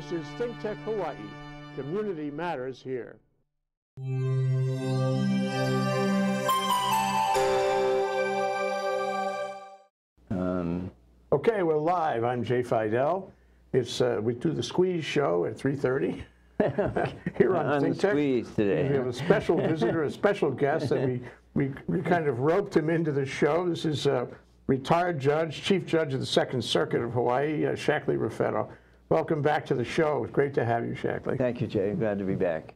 This is Think Tech Hawaii. Community matters here. Um, okay, we're live. I'm Jay Fidell. It's uh, we do the Squeeze show at 3:30 here on, on Think Tech. Squeeze today. We have a special visitor, a special guest that we, we we kind of roped him into the show. This is a retired judge, chief judge of the Second Circuit of Hawaii, uh, Shackley Raffetto. Welcome back to the show. It's great to have you, Shackley. Thank you, Jay. Glad to be back.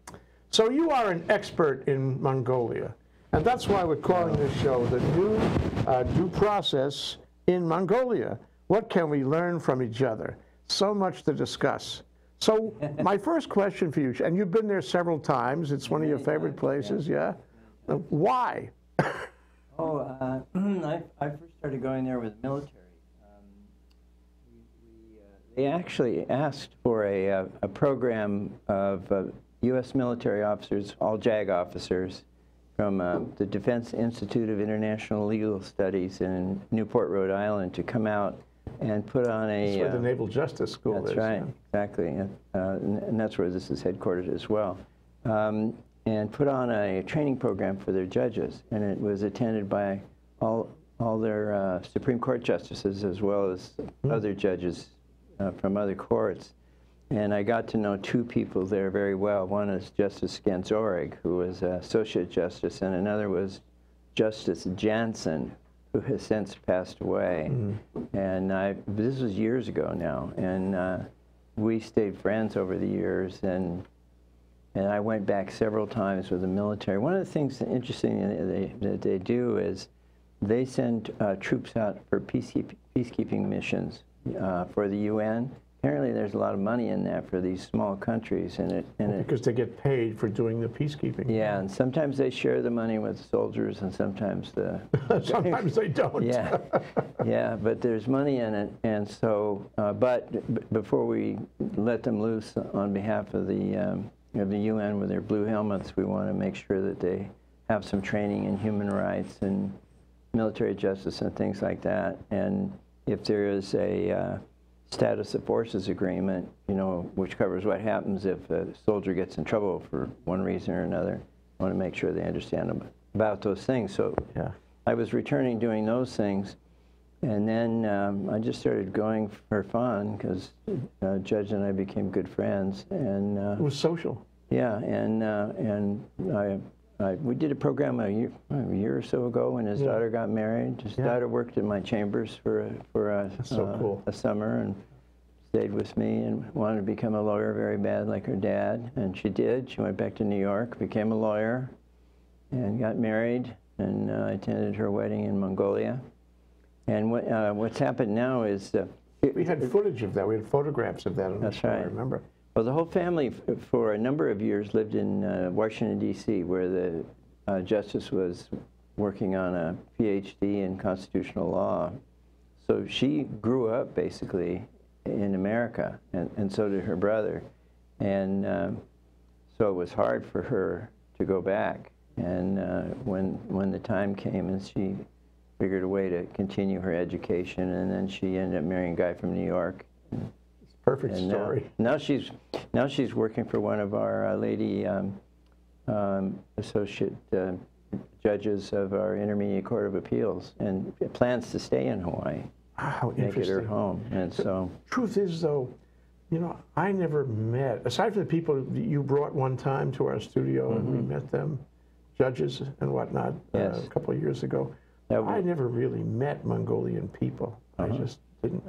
So you are an expert in Mongolia, and that's why we're calling this show the new uh, due process in Mongolia. What can we learn from each other? So much to discuss. So my first question for you, and you've been there several times. It's one of your favorite places, yeah? Uh, Why? Oh, uh, I, I first started going there with the military. They actually asked for a, uh, a program of uh, U.S. military officers, all JAG officers, from uh, the Defense Institute of International Legal Studies in Newport, Rhode Island, to come out and put on a. That's where the uh, Naval Justice School That's is. right, yeah. exactly, and, uh, and and that's where this is headquartered as well. Um, and put on a training program for their judges, and it was attended by all all their uh, Supreme Court justices as well as other judges uh, from other courts. And I got to know two people there very well. One is Justice Ganzorig, who was uh, Associate Justice, and another was Justice Jansen, who has since passed away. And I, this was years ago now, and uh, we stayed friends over the years. And and I went back several times with the military. One of the things that interesting that they, that they do is they send uh, troops out for peacekeep, peacekeeping missions uh, for the UN. Apparently, there's a lot of money in that for these small countries, and it and it, Because they get paid for doing the peacekeeping. yeah, and sometimes they share the money with the soldiers, and sometimes the Sometimes they don't. yeah, yeah, but there's money in it, and so, uh, but b- before we let them loose on behalf of the um, of the UN with their blue helmets, we want to make sure that they have some training in human rights and military justice and things like that. And if there is a uh, status of forces agreement, you know, which covers what happens if a soldier gets in trouble for one reason or another, I want to make sure they understand about those things. So Yeah. I was returning doing those things, and then um, I just started going for fun because uh, Judge and I became good friends, and uh, It was social. yeah, and uh, and I, I we did a program a year a year or so ago when his Yeah. daughter got married. His Yeah. daughter worked in my chambers for a, for a, so uh, cool. a summer and stayed with me and wanted to become a lawyer very bad like her dad, and she did. She went back to New York, became a lawyer, and got married, and uh, I attended her wedding in Mongolia. And what, uh, what's happened now is. Uh, We had footage of that. We had photographs of that That's show, I right. remember. Well, the whole family, for a number of years, lived in uh, Washington, D.C., where the uh, justice was working on a PhD in constitutional law. So she grew up basically in America, and, and so did her brother. And um, so it was hard for her to go back. And uh, when, when the time came and she figured a way to continue her education, and then she ended up marrying a guy from New York. Perfect And story. now she's now she's working for one of our uh, lady um, um, associate uh, judges of our Intermediate Court of Appeals, and plans to stay in Hawaii, How make it her home. And so, Truth is, though, you know, I never met, aside from the people that you brought one time to our studio and we met them, judges and whatnot, Mm-hmm. Yes. uh, a couple of years ago, I never really met Mongolian people. I Uh-huh. just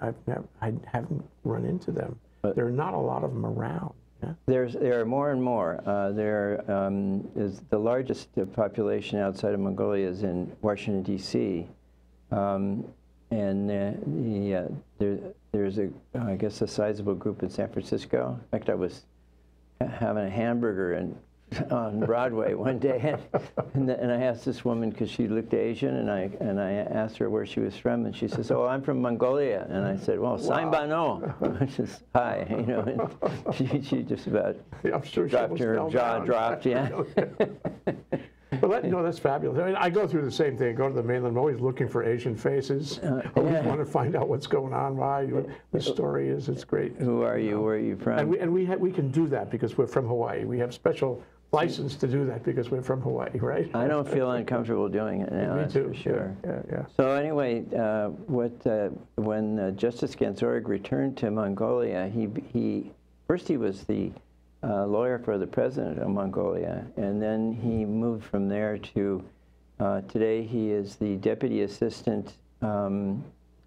I've never, I haven't run into them. But- there are not a lot of them around. Yeah? there's there are more and more. Uh, there um, is the largest uh, population outside of Mongolia is in Washington D.C. Um, and uh, the, uh, there, there's a, I guess, a sizable group in San Francisco. In fact, I was having a hamburger and on Broadway one day, and, and I asked this woman because she looked Asian, and I and I asked her where she was from, and she says, "Oh, I'm from Mongolia." And I said, "Well, Sain Bano," which is hi, you know. And she, she just about I'm sure dropped her jaw down. dropped, yeah. Well, that, no, that's fabulous. I mean, I go through the same thing. I go to the mainland. I'm always looking for Asian faces. I always Uh, yeah. want to find out what's going on, why, what the story is. It's great. Who are you? Where are you from? And we, and we, ha- we can do that because we're from Hawaii. We have special license to do that because we're from Hawaii, right? I don't feel uncomfortable doing it now. Me that's too. for sure. Yeah, yeah. So anyway, uh, what uh, when uh, Justice Ganzorig returned to Mongolia, he he first he was the lawyer for the president of Mongolia, and then he moved from there to uh, today he is the deputy assistant um,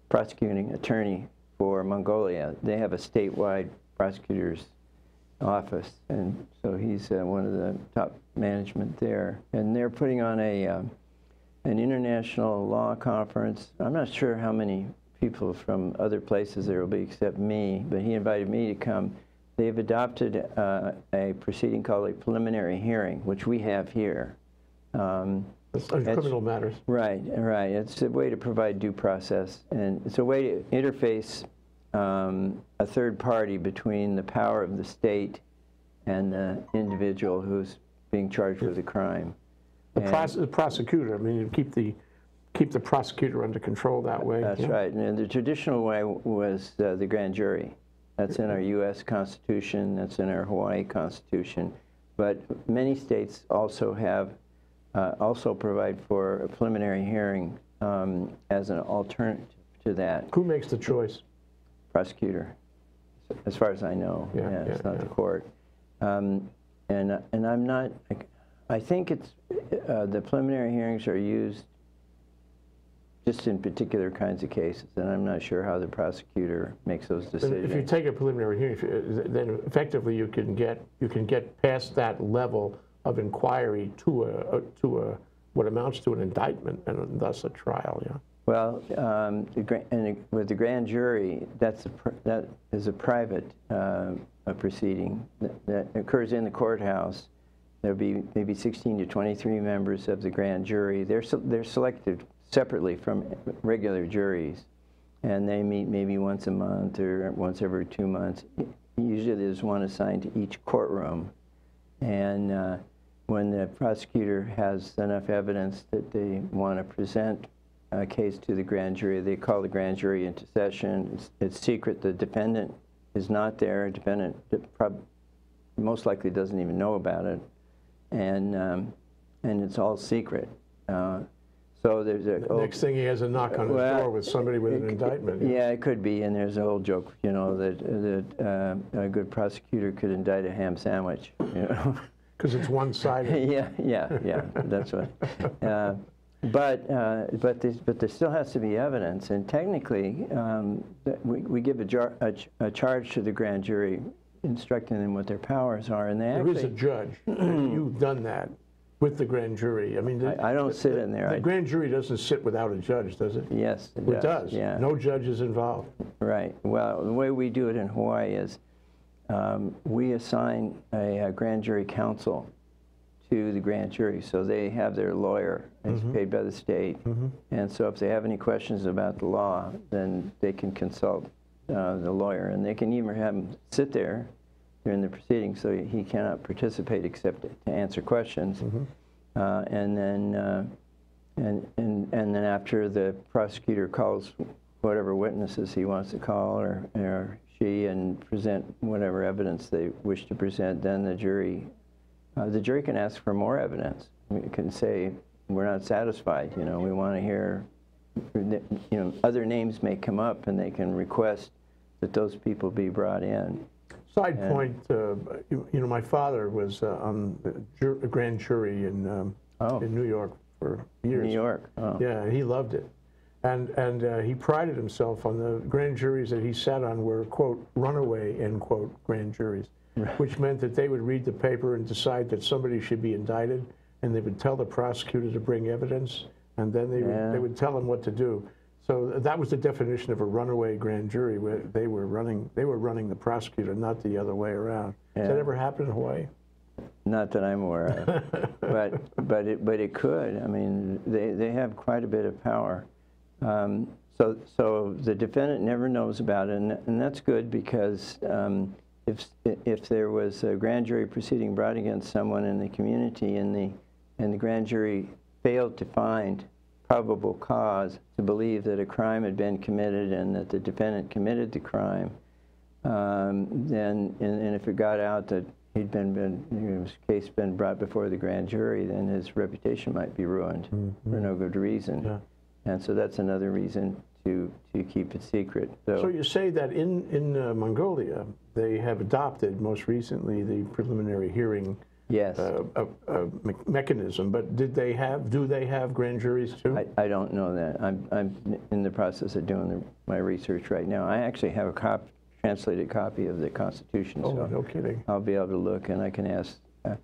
prosecuting attorney for Mongolia. They have a statewide prosecutor's office, and so he's uh, one of the top management there. And they're putting on a um, an international law conference. I'm not sure how many people from other places there will be except me, but he invited me to come. They've adopted uh, a proceeding called a preliminary hearing, which we have here. Um, on criminal matters. Right, right. It's a way to provide due process, and it's a way to interface um, a third party between the power of the state and the individual who's being charged with a crime. The, pros- the prosecutor, I mean, you keep the, keep the prosecutor under control that way. That's yeah. right. And the traditional way was uh, the grand jury. That's in our U.S. Constitution. That's in our Hawaii Constitution. But many states also have, uh, also provide for a preliminary hearing um, as an alternative to that. Who makes the choice? Prosecutor, as far as I know. Yeah, it's yeah, it's not yeah. the court. Um, and and I'm not. I think it's uh, the preliminary hearings are used just in particular kinds of cases, and I'm not sure how the prosecutor makes those Then If you take a preliminary hearing, you- then effectively you can get, you can get past that level of inquiry to a, a- to a, what amounts to an indictment and thus a trial, yeah. Well, um, the, and with the grand jury, that's a, that is a private uh, a proceeding that, that occurs in the courthouse. There'll be maybe 16 to 23 members of the grand jury. They're they're selected separately from regular juries, and they meet maybe once a month or once every two months. Usually, there's one assigned to each courtroom, and uh, when the prosecutor has enough evidence that they want to present a case to the grand jury, they call the grand jury into session. It's, it's secret. The defendant is not there. Defendant most likely doesn't even know about it, and um, and it's all secret. Uh, so there's a Next thing he has a knock on his Well, door with somebody with an it- indictment. Yeah, it could be, and there's a whole joke, you know, that that uh, a good prosecutor could indict a ham sandwich. You know. Because it's one-sided. yeah, yeah, yeah. That's right. Uh, but uh, but this, but there still has to be evidence, and technically, um, we, we give a, jar, a, ch- a charge to the grand jury, instructing them what their powers are, and they There is a judge. You've done that with the grand jury. I mean, the- I, I don't sit in there. the I, grand jury doesn't sit without a judge, does it? yes, it, It does. Yeah. No judge is involved. Right. Well, the way we do it in Hawaii is um, we assign a, a grand jury counsel to the grand jury, so they have their lawyer. It's paid by the state, mm -hmm. and so if they have any questions about the law, then they can consult uh, the lawyer, and they can even have him sit there during the proceedings, so he cannot participate except to answer questions. Uh, and then uh, and, and, and then after the prosecutor calls whatever witnesses he wants to call or, or she and present whatever evidence they wish to present, then the jury, uh, the jury can ask for more evidence. It can say, we're not satisfied, you know, we want to hear, you know, other names may come up and they can request that those people be brought in. Side point, uh, you you know, my father was uh, on the jur- grand jury in, um, Oh. in New York for years. New York, oh. Yeah, he loved it. And, and uh, he prided himself on the grand juries that he sat on were, quote, runaway, end quote, grand juries, which meant that they would read the paper and decide that somebody should be indicted, and they would tell the prosecutor to bring evidence, and then they, Yeah. would, they would tell him what to do. So that was the definition of a runaway grand jury, where they were running, they were running the prosecutor, not the other way around. Has that ever happened in Hawaii? Not that I'm aware of, but but it but it could. I mean, they they have quite a bit of power. Um, so so the defendant never knows about it, and, and that's good because um, if if there was a grand jury proceeding brought against someone in the community and the and the grand jury failed to find probable cause to believe that a crime had been committed and that the defendant committed the crime, um, then, and, and if it got out that he'd been, been you know, his case been brought before the grand jury, then his reputation might be ruined for no good reason. Yeah. And so that's another reason to, to keep it secret. So you say that in, in uh, Mongolia, they have adopted most recently the preliminary hearing yes. uh, uh, uh, me- mechanism, but did they have, do they have grand juries too? I, I don't know that. I'm, I'm in the process of doing the, my research right now. I actually have a cop, translated copy of the Constitution, Oh, so no kidding. I'll be able to look and I can ask uh,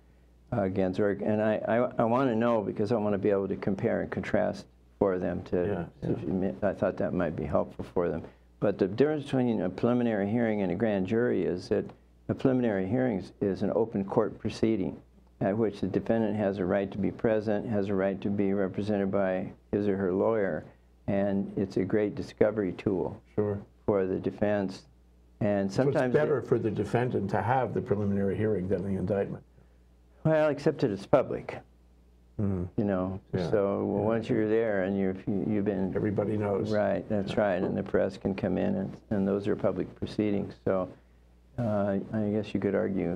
uh. And I, I, I want to know because I want to be able to compare and contrast for them to, Yeah, I thought that might be helpful for them. But the difference between a preliminary hearing and a grand jury is that a preliminary hearing is- an open court proceeding at which the defendant has a right to be present, has a right to be represented by his or her lawyer, and it's a great discovery tool Sure. for the defense. And So sometimes it's better for the defendant to have the preliminary hearing than the indictment. Well, except that it's public, mm-hmm. you know. Yeah. So well, once you're there and you've you've been Everybody knows. right, that's right, and the press can come in, and, and those are public proceedings. So uh, I guess you could argue,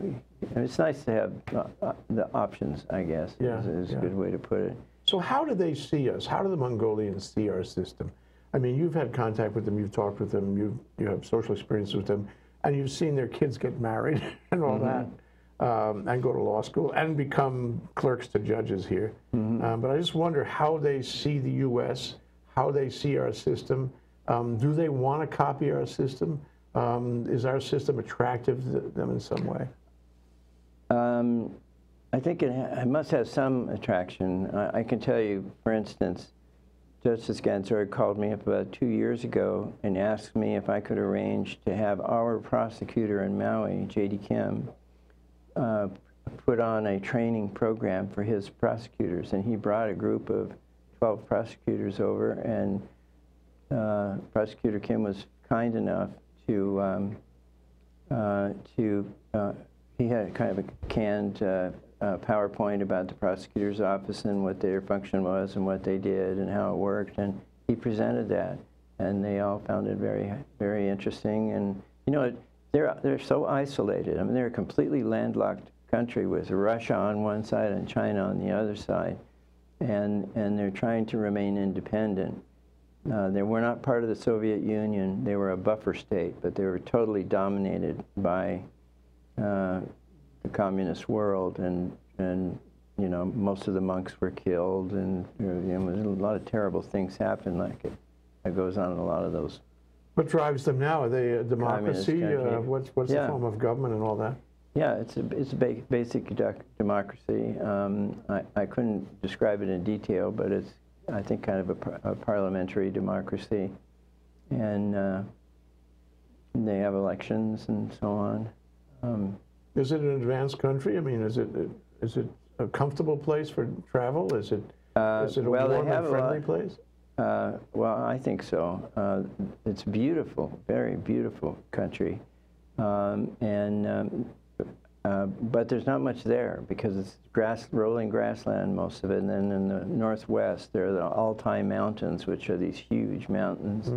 and it's nice to have uh, uh, the options. I guess Yeah, is, is yeah. a good way to put it. So how do they see us? How do the Mongolians see our system? I mean, you've had contact with them, you've talked with them, you you have social experience with them, and you've seen their kids get married and all that, um, and go to law school and become clerks to judges here. Um, but I just wonder how they see the U.S., how they see our system. Um, do they want to copy our system? Um, is our system attractive to them in some way? Um, I think it, it must have some attraction. I, I can tell you, for instance, Justice Ganzorig called me up about two years ago and asked me if I could arrange to have our prosecutor in Maui, J.D. Kim, uh, put on a training program for his prosecutors. And he brought a group of 12 prosecutors over, and uh, Prosecutor Kim was kind enough to um, uh, to uh, he had kind of a canned uh, uh, PowerPoint about the prosecutor's office and what their function was and what they did and how it worked, and he presented that, and they all found it very very interesting. And you know, they're they're so isolated. I mean, they're a completely landlocked country with Russia on one side and China on the other side, and and they're trying to remain independent. Uh, they were not part of the Soviet Union. They were a buffer state, but they were totally dominated by uh, the communist world, and and you know most of the monks were killed, and you know, a lot of terrible things happened. Like it, it goes on in a lot of those. What drives them now? Are they a democracy? Uh, what's what's Yeah. the form of government and all that? Yeah, it's a it's a basic democracy. Um, I I couldn't describe it in detail, but it's I think kind of a, a parliamentary democracy, and uh, they have elections and so on. Um, Is it an advanced country? I mean, is it is it a comfortable place for travel? Is it uh, is it a well, they warm have and a lot- friendly place? Uh, well, I think so. Uh, it's beautiful, very beautiful country, um, and um, uh, but there's not much there because it's grass, rolling grassland most of it. And then in the northwest, there are the Altai Mountains, which are these huge mountains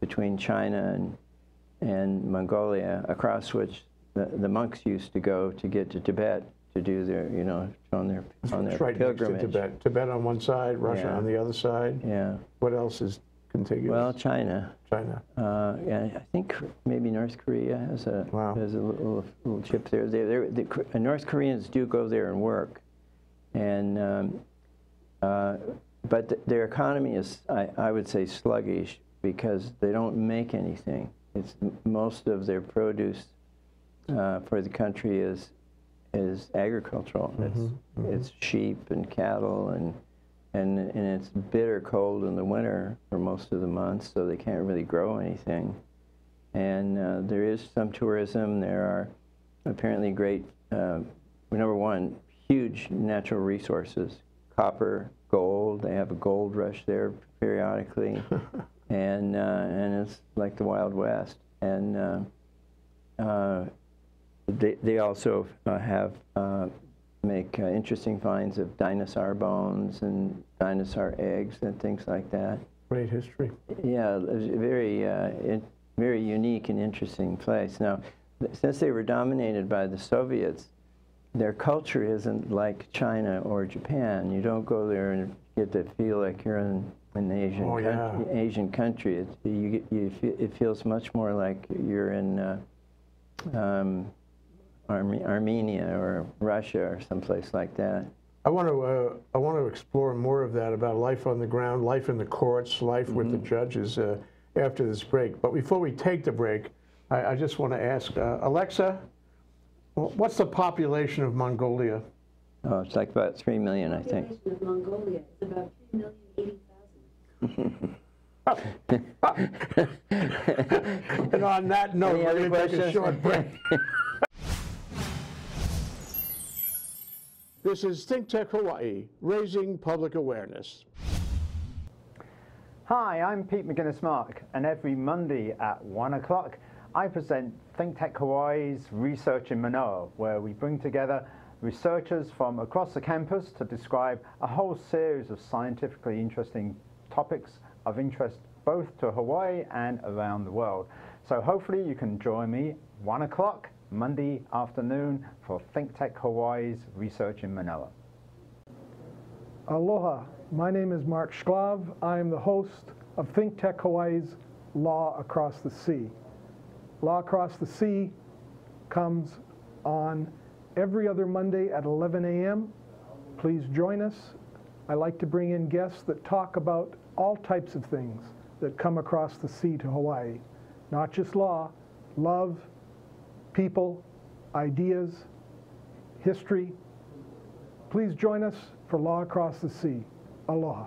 between China and and Mongolia, across which the, the monks used to go to get to Tibet to do their, you know, on their on their right next to pilgrimage. Tibet. Tibet on one side, Russia Yeah. on the other side. Yeah. What else is contiguous? Well, China. China. Uh, yeah, I think maybe North Korea has a Wow. has a little, little chip there. They, the uh, North Koreans do go there and work, and um, uh, but th- their economy is, I, I would say, sluggish because they don't make anything. It's most of their produce uh, for the country is is agricultural. It's it's sheep and cattle and and and it's bitter cold in the winter for most of the months, so they can't really grow anything. And uh, there is some tourism. There are apparently great, uh, number one, huge natural resources: copper, gold. They have a gold rush there periodically, and uh, and it's like the Wild West. And uh, uh, they, they also uh, have uh, make uh, interesting finds of dinosaur bones and dinosaur eggs and things like that. Great history. Yeah, it was a very, uh, in, very unique and interesting place. Now, since they were dominated by the Soviets, their culture isn't like China or Japan. You don't go there and get to feel like you're in an Asian Oh, yeah. country. Asian country. It's, you, you it feels much more like you're in uh, um, Arme- Armenia or Russia or someplace like that. I want to uh, I want to explore more of that about life on the ground, life in the courts, life with the judges uh, after this break. But before we take the break, I, I just want to ask uh, Alexa, what's the population of Mongolia? Oh, it's like about three million, I think. population of Mongolia is about 3 million 80,000. And on that note, Any we're going to take a short break. This is Think Tech Hawaii, raising public awareness. Hi, I'm Pete Mouginis-Mark, and every Monday at 1 o'clock, I present Think Tech Hawaii's Research in Manoa, where we bring together researchers from across the campus to describe a whole series of scientifically interesting topics of interest both to Hawaii and around the world. So hopefully you can join me 1 o'clock Monday afternoon for ThinkTech Hawaii's Research in Manoa. Aloha. My name is Mark Shklav. I am the host of ThinkTech Hawaii's Law Across the Sea. Law Across the Sea comes on every other Monday at 11 a.m. Please join us. I like to bring in guests that talk about all types of things that come across the sea to Hawaii. Not just law, love, people, ideas, history, Please join us for Law Across the Sea. Aloha.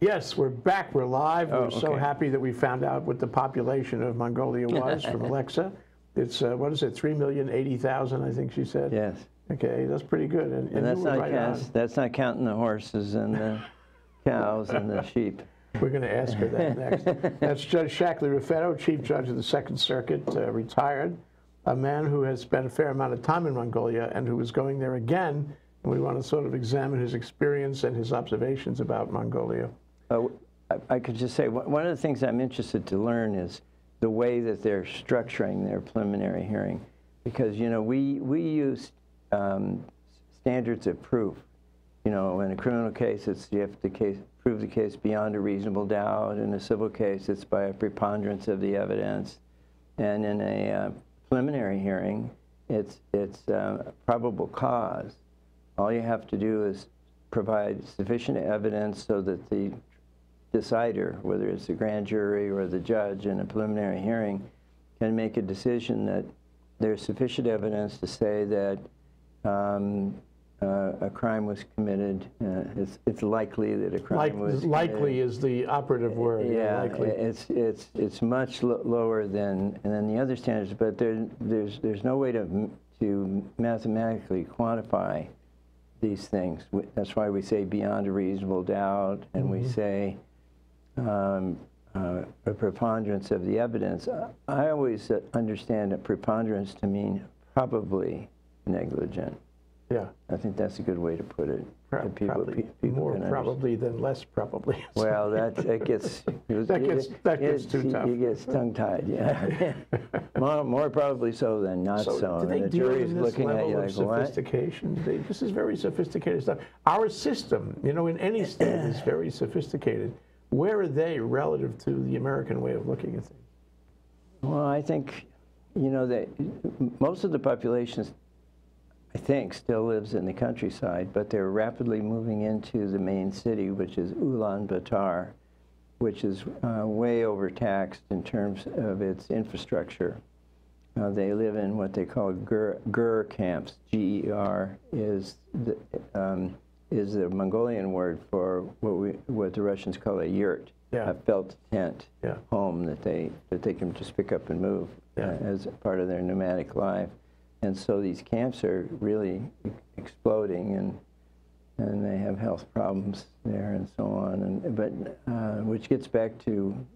Yes, we're back. We're live. Oh, we're so happy that we found out what the population of Mongolia was from Alexa. It's, uh, what is it, 3,080,000, I think she said? Yes. Okay, that's pretty good. And, And that's not right count, that's not counting the horses and the cows and the sheep. We're going to ask her that next. That's Judge Shackley Raffetto, Chief Judge of the Second Circuit, uh, retired, a man who has spent a fair amount of time in Mongolia and who is going there again. And we want to sort of examine his experience and his observations about Mongolia. Uh, I, I could just say one one of the things I'm interested to learn is the way that they're structuring their preliminary hearing, because you know we we use um, standards of proof. You know, in a criminal case, it's you have to case, prove the case beyond a reasonable doubt. In a civil case, it's by a preponderance of the evidence, and in a uh, preliminary hearing, it's it's uh, probable cause. All you have to do is provide sufficient evidence so that the decider, whether it's the grand jury or the judge in a preliminary hearing, can make a decision that there's sufficient evidence to say that um, uh, a crime was committed. Uh, it's, it's likely that a crime Like, was likely committed. is the operative word. Yeah, likely. it's it's it's much lo- lower than than the other standards, but there there's there's no way to to mathematically quantify these things. That's why we say beyond a reasonable doubt, and we say um, uh, a preponderance of the evidence. I- I always uh, understand a preponderance to mean probably negligent. Yeah, I think that's a good way to put it. Pro- people- probably pe- people more can understand. probably than less probably. Well, that, that gets That gets- that gets too you- tough. You get tongue tied, yeah. more, more probably so than not so. So, do they the deal jury's in this looking at level you of like, what? sophistication? They, this is very sophisticated stuff. Our system, you know, in any state is very sophisticated. Where are they relative to the American way of looking at things? Well, I think, you know, that most of the population, I think, still lives in the countryside, but they're rapidly moving into the main city, which is Ulaanbaatar, which is uh, way overtaxed in terms of its infrastructure. Uh, they live in what they call ger, ger camps. G-E-R is the, um, is the Mongolian word for what we what the Russians call a yurt, Yeah. a felt tent Yeah. home that they that they can just pick up and move Yeah. uh, as part of their nomadic life. And so these camps are really exploding, and and they have health problems there and so on. And but uh, which gets back to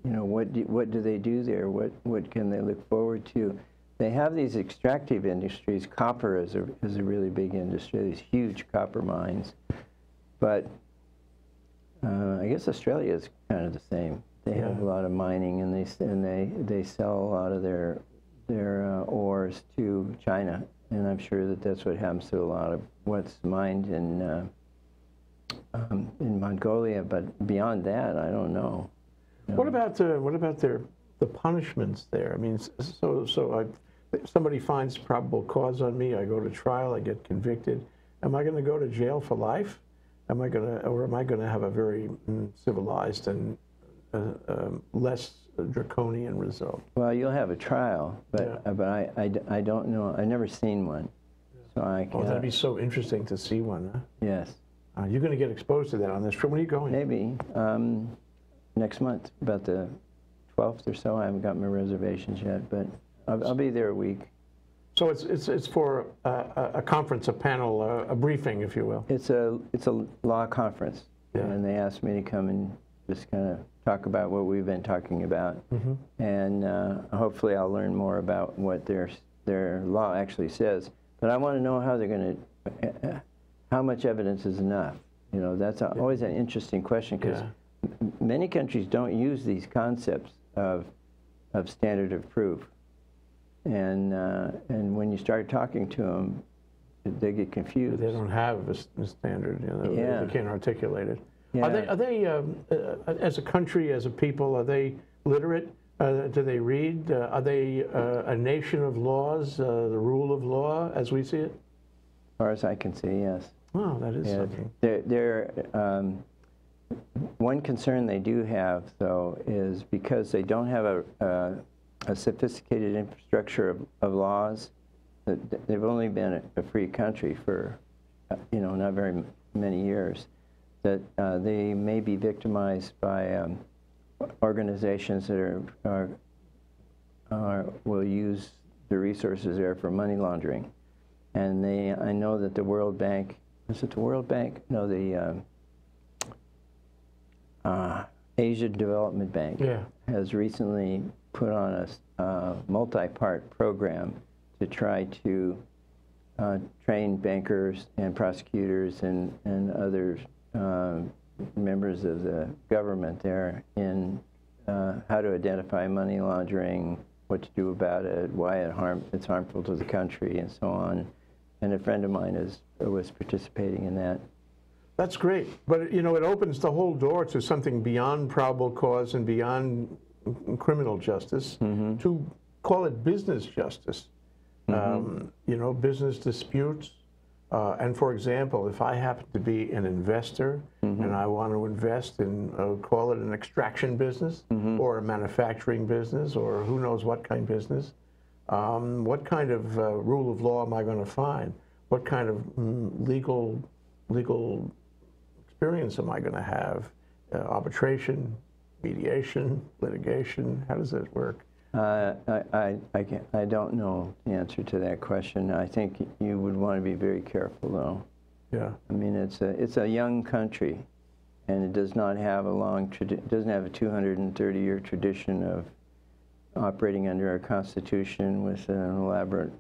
you know what do, what do they do there? What what can they look forward to? They have these extractive industries. Copper is a is a really big industry. These huge copper mines, but uh, I guess Australia is kind of the same. They have a lot of mining, and they and they they sell a lot of their their uh, ores to China, and I'm sure that that's what happens to a lot of what's mined in uh, um, in Mongolia. But beyond that, I don't know. What about uh, what about their the punishments there? I mean, so so I, somebody finds probable cause on me. I go to trial. I get convicted. Am I going to go to jail for life? Am I going to, or am I going to have a very mm, civilized and uh, um, less draconian result? Well, you'll have a trial, but Yeah. uh, but I, I I don't know. I've never seen one, so I Oh, can't. that'd be so interesting to see one. Huh? yes, Uh, you're going to get exposed to that on this trip. When are you going? maybe um, next month, about the 12th or so. I haven't got my reservations yet, but I'll, I'll be there a week. So it's it's it's for a, a conference, a panel, uh, a briefing, if you will. It's a it's a law conference, Yeah. and they asked me to come and just kind of talk about what we've been talking about, Mm-hmm. and uh, hopefully I'll learn more about what their their law actually says. But I want to know how they're going to, how much evidence is enough. You know, that's a, always an interesting question because Yeah. many countries don't use these concepts of of standard of proof, and uh, and when you start talking to them, they get confused. They don't have a standard. You know, Yeah. They can't articulate it. Are they, are they um, uh, as a country, as a people, are they literate? Uh, do they read? Uh, are they uh, a nation of laws, uh, the rule of law, as we see it? As far as I can see, yes. Oh, that is Yeah, something. they're, they're, um, one concern they do have, though, is because they don't have a, a, a sophisticated infrastructure of, of laws, they've only been a, a free country for, uh, you know, not very many years, that uh, they may be victimized by um, organizations that are, are, are, will use the resources there for money laundering. And they, I know that the World Bank, is it the World Bank? No, the um, uh, Asia Development Bank Yeah. has recently put on a, uh, multi-part program to try to uh, train bankers and prosecutors and, and other uh, members of the government there in uh, how to identify money laundering, what to do about it, why it harm, it's harmful to the country, and so on. And a friend of mine is, was participating in that. That's great. But, you know, it opens the whole door to something beyond probable cause and beyond criminal justice to call it business justice. Um, you know, business disputes. Uh, and for example, if I happen to be an investor and I want to invest in, uh, call it an extraction business or a manufacturing business or who knows what kind of business, um, what kind of uh, rule of law am I going to find? What kind of mm, legal legal experience am I going to have? Uh, arbitration, mediation, litigation. How does that work? Uh, I, I, I, can't, I don't know the answer to that question. I think you would want to be very careful, though. Yeah. I mean, it's a, it's a young country, and it does not have a long, doesn't have a 230-year tradition of operating under our Constitution with an elaborate,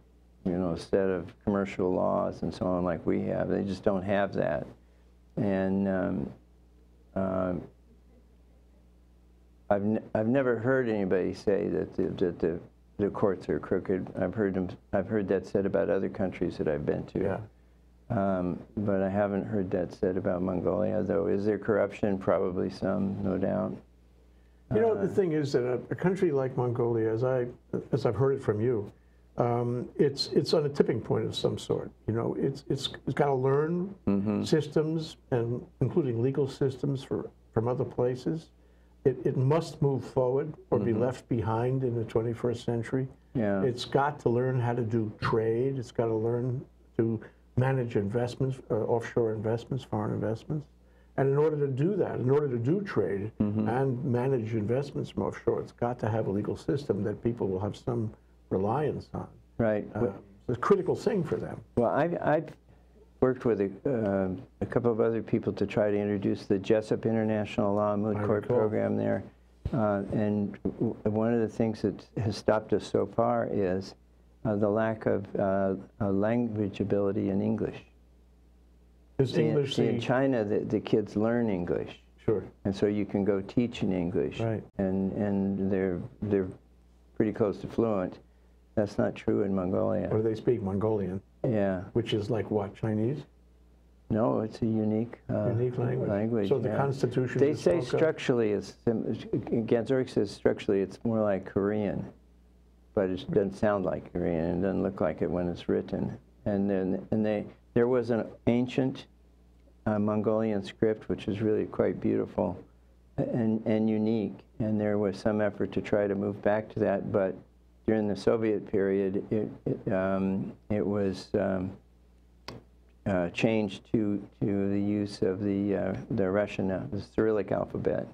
you know, set of commercial laws and so on like we have. They just don't have that. And um, um, I've, n- I've never heard anybody say that the, that the, the courts are crooked. I've heard them, I've heard that said about other countries that I've been to. Yeah. Um, but I haven't heard that said about Mongolia, though. Is there corruption? Probably some, no doubt. You know, the thing is that a, a country like Mongolia, as I as I've heard it from you, um, it's it's on a tipping point of some sort. You know, it's it's it's got to learn systems and including legal systems for from other places. It, it must move forward or be left behind in the 21st century. Yeah. It's got to learn how to do trade. It's got to learn to manage investments, uh, offshore investments, foreign investments. And in order to do that, in order to do trade and manage investments from offshore, it's got to have a legal system that people will have some reliance on. Right. Uh, it's a critical thing for them. Well, I've, I've, worked with a, uh, a couple of other people to try to introduce the Jessup International Law Moot I Court recall. program there. Uh, and w- one of the things that has stopped us so far is uh, the lack of uh, language ability in English. Is See, English see, in China, the, the kids learn English. sure, And so you can go teach in English, Right. and and they're they're pretty close to fluent. That's not true in Mongolia. or do they speak Mongolian, Yeah, which is like what, Chinese? no, it's a unique uh, Unique language. So the yeah. Constitution They say structurally, it's says structurally it's more like Korean, but it doesn't sound like Korean. and It doesn't look like it when it's written. And then and they there was an ancient uh, Mongolian script which is really quite beautiful and and unique. And there was some effort to try to move back to that, but during the Soviet period, it it, um, it was. Um, uh, changed to, to the use of the, uh, the Russian, uh, the Cyrillic alphabet.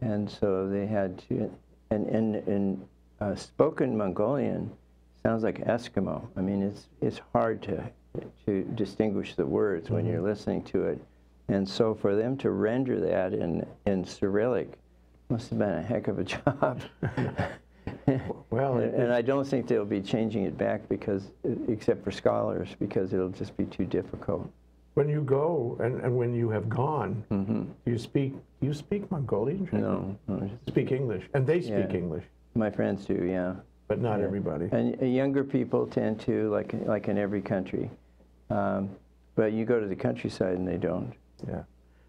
And so they had to, and, and, and uh, spoken Mongolian sounds like Eskimo. I mean, it's, it's hard to, to distinguish the words when you're listening to it. And so for them to render that in, in Cyrillic must have been a heck of a job. Well, And, and I don't think they'll be changing it back because, except for scholars, because it'll just be too difficult. when you go and, and when you have gone, hmm do you speak, you speak Mongolian? No, no, Speak English, and they speak Yeah. English, my friends do, yeah. but not Yeah. everybody. And younger people tend to, like like in every country. Um, but you go to the countryside and they don't. Yeah.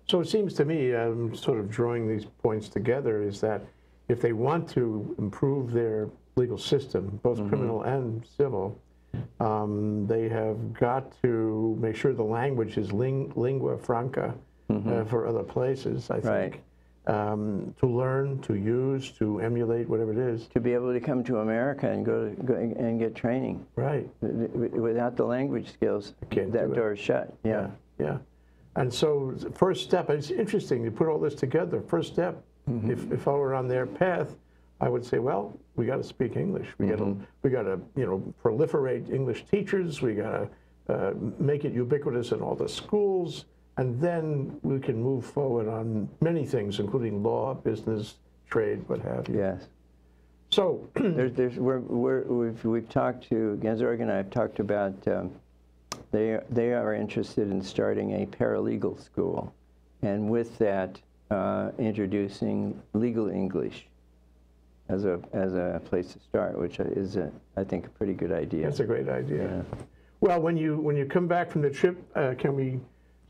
So it seems to me, um, sort of drawing these points together, is that if they want to improve their legal system, both criminal and civil, um, they have got to make sure the language is ling- lingua franca uh, for other places, I Right. think. Um, to learn, to use, to emulate, whatever it is. To be able to come to America and go, to, go and get training. Right. Without the language skills, that door is shut. Yeah. Yeah. And so, first step, it's interesting to put all this together. First step, Mm-hmm. if, if I were on their path, I would say, well, we got to speak English. We got to Mm-hmm. we got to you know proliferate English teachers. We got to uh, make it ubiquitous in all the schools, and then we can move forward on many things, including law, business, trade, what have you. Yes. So, there's, there's, we're, we're, we've, we've talked to, Ganzorig and I have talked about, um, they, they are interested in starting a paralegal school. And with that, uh, introducing legal English as a, as a place to start, which is, a, I think, a pretty good idea. that's a great idea. Yeah. Well, when you when you come back from the trip, uh, can we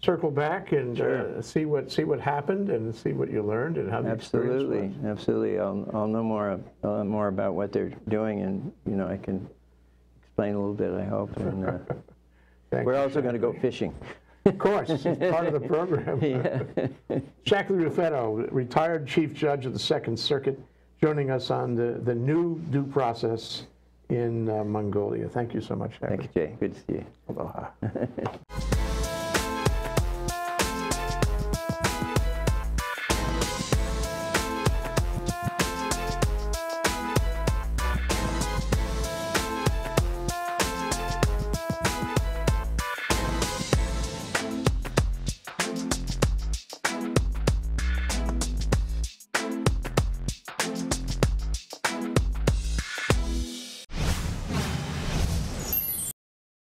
circle back and Sure. uh, see what see what happened and see what you learned and how the experience Absolutely, was? absolutely. I'll, I'll know more, I'll know more about what they're doing, and you know, I can explain a little bit. I hope. And uh, we're also going to go fishing. Of course, it's part of the program. yeah. Shackley Raffetto, retired Chief Judge of the Second Circuit, joining us on the, the new due process in uh, Mongolia. Thank you so much, Shackley. Thank you, Jay. Good to see you. Aloha.